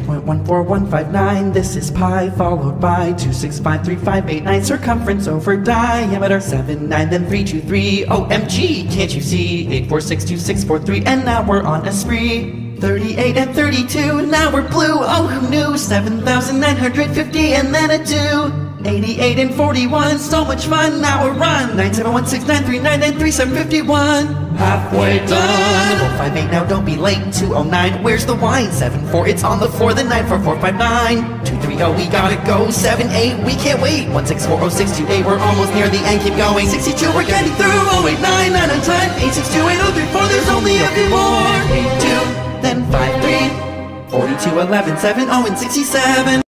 3.14159. This is pi followed by 2653589. Circumference over diameter 79, then 323. OMG, can't you see? 8462643, and now we're on a spree. 38 and 32, now we're blue. Oh, who knew? 7,950 and then a 2. 88 and 41, so much fun, now we're run 97169393751 Halfway done. 158 now don't be late. 209 where's the wine? 74 it's on the floor. Then 94459 230 we gotta go. 78 we can't wait. 1640628 we're almost near the end. Keep going. 62 we're getting through. 089 9 on time 862 8034 there's only a few more. 82 then 53 42 11 7 0 and 67